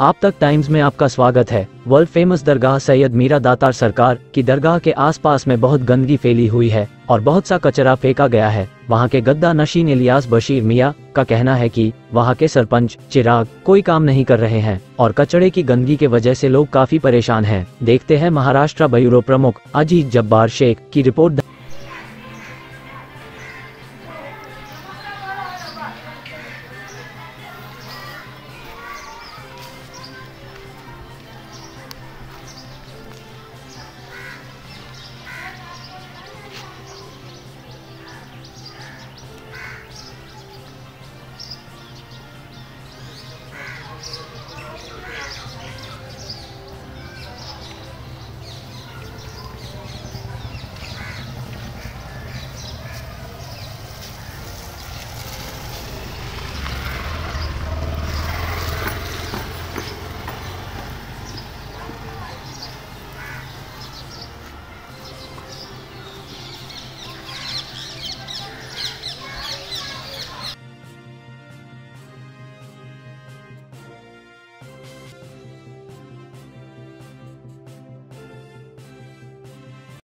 आप तक टाइम्स में आपका स्वागत है। वर्ल्ड फ़ेमस दरगाह सैयद मीरा दातार सरकार की दरगाह के आसपास में बहुत गंदगी फैली हुई है और बहुत सा कचरा फेंका गया है। वहाँ के गद्दा नशीन इलियास बशीर मियाँ का कहना है कि वहाँ के सरपंच चिराग कोई काम नहीं कर रहे हैं और कचड़े की गंदगी के वजह से लोग काफ़ी परेशान हैं। देखते हैं महाराष्ट्र ब्यूरो प्रमुख अजीत जब्बार शेख की रिपोर्ट